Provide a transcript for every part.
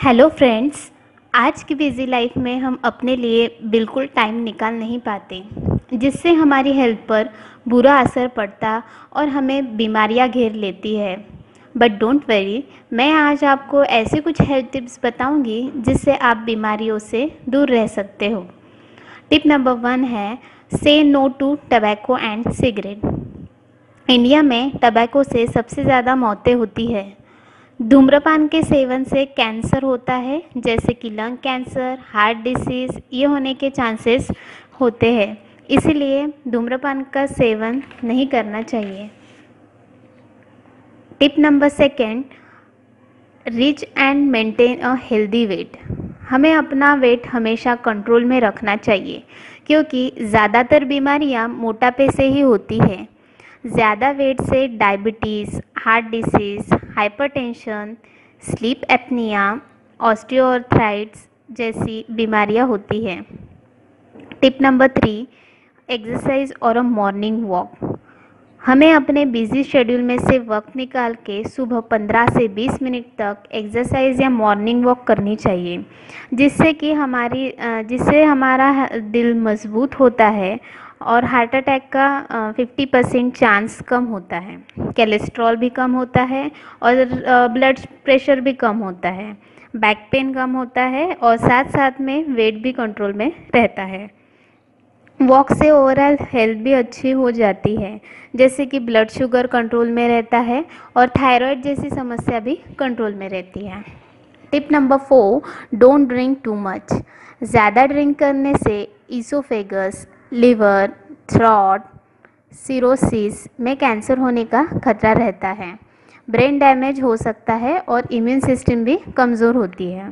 Hello friends आज की busy life में हम अपने लिए बिल्कुल टाइम निकाल नहीं पाते, जिससे हमारी हेल्थ पर बुरा असर पड़ता और हमें बीमारियाँ घेर लेती है। बट डोंट वरी मैं आज आपको ऐसे कुछ हेल्थ टिप्स बताऊँगी, जिससे आप बीमारियों से दूर रह सकते हो। टिप नंबर वन है say no to tobacco and cigarette India में टबैको से सबसे ज़्यादा मौतें होती है। धूम्रपान के सेवन से कैंसर होता है, जैसे कि लंग कैंसर, हार्ट डिसीज़, ये होने के चांसेस होते हैं। इसीलिए धूम्रपान का सेवन नहीं करना चाहिए। Tip number second, reach and maintain a healthy weight. हमें अपना वेट हमेशा कंट्रोल में रखना चाहिए, क्योंकि ज़्यादातर बीमारियाँ मोटापे से ही होती है। ज़्यादा वेट से diabetes, heart disease hypertension, sleep apnoea, osteoarthritis जैसी बीमारियाँ होती हैं। टिप नंबर थ्री एक्सरसाइज और अ मॉर्निंग वॉक हमें अपने बिज़ी शेड्यूल में से वक्त निकाल के सुबह 15 से 20 मिनट तक एक्सरसाइज या मॉर्निंग वॉक करनी चाहिए, जिससे कि हमारी जिससे हमारा दिल मज़बूत होता है और हार्ट अटैक का 50 परसेंट चांस कम होता है। कोलेस्ट्रॉल भी कम होता है और ब्लड प्रेशर भी कम होता है। बैक पेन कम होता है और साथ साथ में वेट भी कंट्रोल में रहता है। वॉक से ओवरऑल हेल्थ भी अच्छी हो जाती है, जैसे कि ब्लड शुगर कंट्रोल में रहता है और थायराइड जैसी समस्या भी कंट्रोल में रहती है। Tip number four don't drink too much ज़्यादा ड्रिंक करने से ईसोफेगस लिवर, थ्रॉट सिरोसिस में कैंसर होने का खतरा रहता है। ब्रेन डैमेज हो सकता है और इम्यून सिस्टम भी कमज़ोर होती है।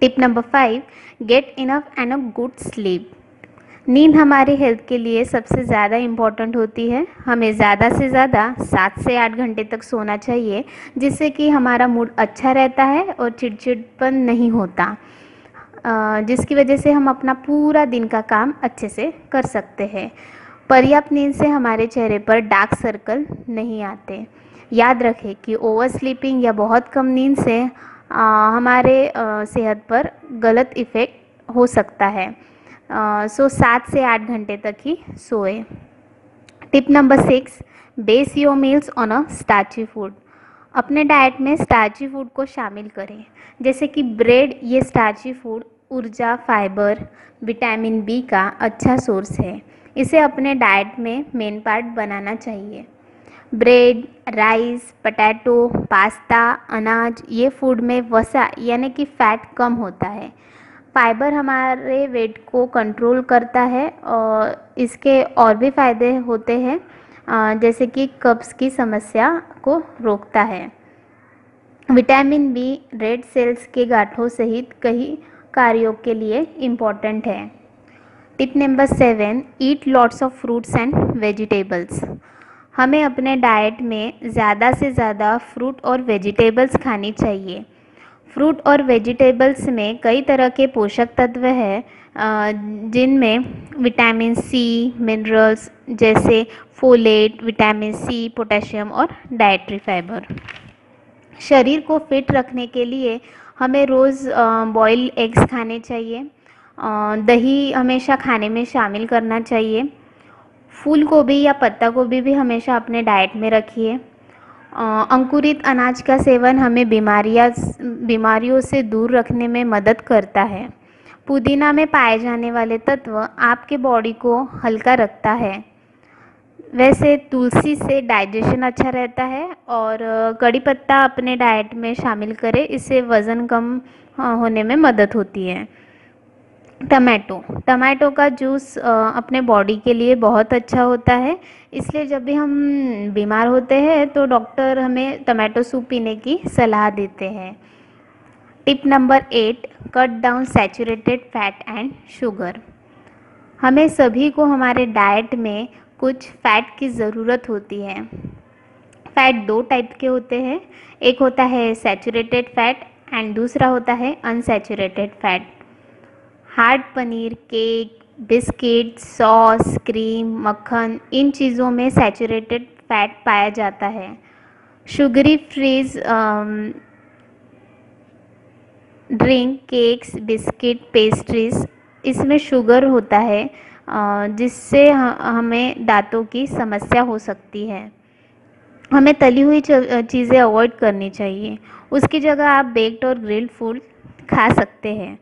Tip number five get enough and a good sleep नींद हमारी हेल्थ के लिए सबसे ज़्यादा इंपॉर्टेंट होती है। हमें ज़्यादा से ज़्यादा सात से आठ घंटे तक सोना चाहिए, जिससे कि हमारा मूड अच्छा रहता है और चिड़चिड़पन नहीं होता। जिसकी वजह से हम अपना पूरा दिन का काम अच्छे से कर सकते हैं। पर्याप्त नींद से हमारे चेहरे पर डार्क सर्कल नहीं आते। याद रखें कि ओवर स्लीपिंग या बहुत कम नींद से आ, हमारे आ, सेहत पर गलत इफ़ेक्ट हो सकता है। आ, सो सात से आठ घंटे तक ही सोए। Tip number six base your meals on a starchy food अपने डाइट में स्टार्ची फ़ूड को शामिल करें। जैसे कि ब्रेड ये स्टार्ची फ़ूड ऊर्जा, फाइबर, विटामिन बी का अच्छा सोर्स है। इसे अपने डाइट में मेन पार्ट बनाना चाहिए। ब्रेड, राइस, पटैटो, पास्ता, अनाज, ये फ़ूड में वसा, यानी कि फ़ैट कम होता है। फाइबर हमारे वेट को कंट्रोल करता है और इसके और भी फ़ायदे होते हैं जैसे कि कब्ज़ की समस्या को रोकता है। विटामिन बी रेड सेल्स के गांठों सहित कई कार्यों के लिए इंपॉर्टेंट है। Tip number seven eat lots of fruits and vegetables हमें अपने डाइट में ज़्यादा से ज़्यादा फ्रूट और वेजिटेबल्स खानी चाहिए। फ्रूट और वेजिटेबल्स में कई तरह के पोषक तत्व हैं जिनमें विटामिन सी मिनरल्स जैसे फोलेट विटामिन सी पोटेशियम और डाइट्री फाइबर शरीर को फिट रखने के लिए हमें रोज़ बॉयल एग्स खाने चाहिए। दही हमेशा खाने में शामिल करना चाहिए। फूल गोभी या पत्ता गोभी भी हमेशा अपने डाइट में रखिए। अंकुरित अनाज का सेवन हमें बीमारियाँ, बीमारियों से दूर रखने में मदद करता है। पुदीना में पाए जाने वाले तत्व आपके बॉडी को हल्का रखता है। वैसे तुलसी से डाइजेशन अच्छा रहता है और कड़ी पत्ता अपने डाइट में शामिल करें, इससे वज़न कम होने में मदद होती है। टमाटो टमाटो का जूस अपने बॉडी के लिए बहुत अच्छा होता है। इसलिए जब भी हम बीमार होते हैं तो डॉक्टर हमें टमाटो सूप पीने की सलाह देते हैं। Tip number eight cut down saturated fat and sugar हमें सभी को हमारे डाइट में कुछ फ़ैट की ज़रूरत होती है। फ़ैट दो टाइप के होते हैं। एक होता है सैचुरेटेड फ़ैट एंड दूसरा होता है unsaturated fat hard paneer cake biscuit sauce cream मक्खन, इन चीज़ों में सैचुरेटेड फ़ैट पाया जाता है। Sugary fizzy drink cakes biscuits pastries इसमें शुगर होता है। जिससे हमें दांतों की समस्या हो सकती है। हमें तली हुई चीज़ें अवॉइड करनी चाहिए। उसकी जगह आप बेक्ड और ग्रिल्ड फ़ूड खा सकते हैं।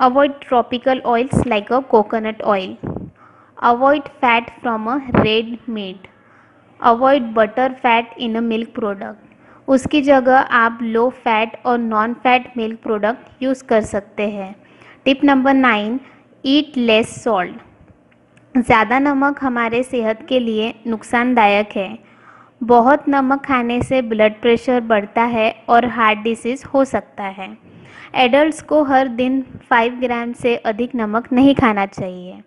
Avoid tropical oils like a coconut oil avoid fat from a red meat avoid butter fat in a milk product उसकी जगह आप लो फैट और non fat milk product use कर सकते हैं। Tip number nine eat less salt ज़्यादा नमक हमारे सेहत के लिए नुकसानदायक है। बहुत नमक खाने से ब्लड प्रेशर बढ़ता है और हार्ट डिसीज़ हो सकता है। एडल्ट्स को हर दिन 5 ग्राम से अधिक नमक नहीं खाना चाहिए।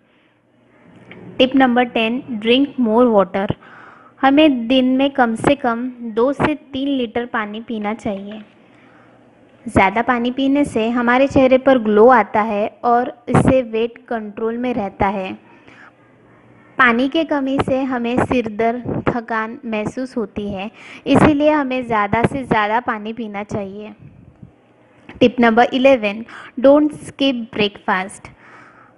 Tip number ten drink more water हमें दिन में कम से कम दो से तीन लीटर पानी पीना चाहिए। ज़्यादा पानी पीने से हमारे चेहरे पर ग्लो आता है और इससे वेट कंट्रोल में रहता है। पानी के कमी से हमें सिर दर्द, थकान महसूस होती है, इसीलिए हमें ज़्यादा से ज़्यादा पानी पीना चाहिए। Tip number eleven don't skip breakfast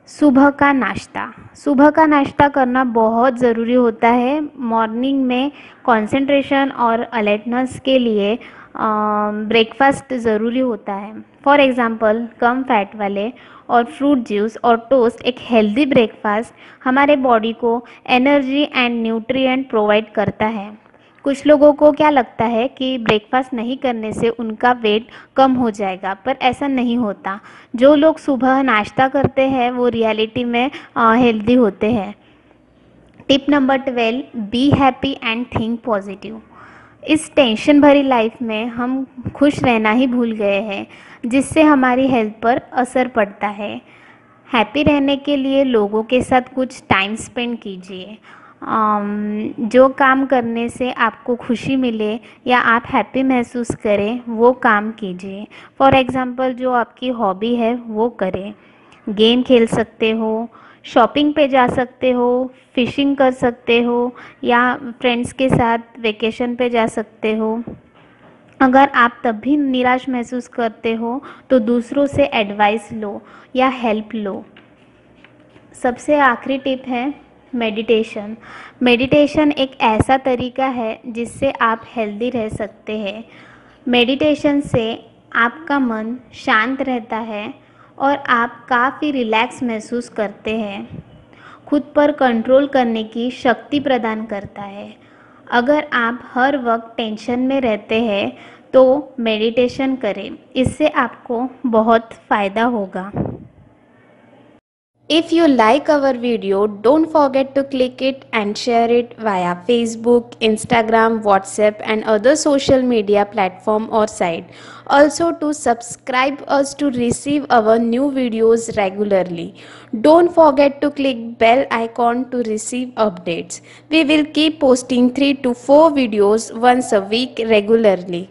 सुबह का नाश्ता। सुबह का नाश्ता करना बहुत ज़रूरी होता है। मॉर्निंग में कंसंट्रेशन और अलर्टनेस के लिए ब्रेकफास्ट ज़रूरी होता है। फॉर एग्ज़ाम्पल कम फैट वाले और फ्रूट जूस और टोस्ट एक हेल्दी ब्रेकफास्ट हमारे बॉडी को एनर्जी एंड न्यूट्रिएंट प्रोवाइड करता है। कुछ लोगों को क्या लगता है कि ब्रेकफास्ट नहीं करने से उनका वेट कम हो जाएगा, पर ऐसा नहीं होता। जो लोग सुबह नाश्ता करते हैं, वो रियलिटी में हेल्दी होते हैं। Tip number twelve be happy and think positive इस टेंशन भरी लाइफ में हम खुश रहना ही भूल गए हैं, जिससे हमारी हेल्थ पर असर पड़ता है। हैप्पी रहने के लिए लोगों के साथ कुछ टाइम स्पेंड कीजिए। जो काम करने से आपको खुशी मिले या आप हैप्पी महसूस करें, वो काम कीजिए। फॉर एग्ज़ाम्पल जो आपकी हॉबी है, वो करें। गेम खेल सकते हो शॉपिंग पे जा सकते हो फिशिंग कर सकते हो, या फ्रेंड्स के साथ वेकेशन पे जा सकते हो। अगर आप तब भी निराश महसूस करते हो तो दूसरों से एडवाइस लो या हेल्प लो। सबसे आखिरी टिप है मेडिटेशन मेडिटेशन एक ऐसा तरीका है जिससे आप हेल्दी रह सकते हैं। मेडिटेशन से आपका मन शांत रहता है और आप काफ़ी रिलैक्स महसूस करते हैं। खुद पर कंट्रोल करने की शक्ति प्रदान करता है। अगर आप हर वक्त टेंशन में रहते हैं तो मेडिटेशन करें। इससे आपको बहुत फ़ायदा होगा। If you like our video, don't forget to click it and share it via Facebook, Instagram, WhatsApp and other social media platform or site. Also to subscribe us to receive our new videos regularly. Don't forget to click bell icon to receive updates. We will keep posting 3 to 4 videos once a week regularly.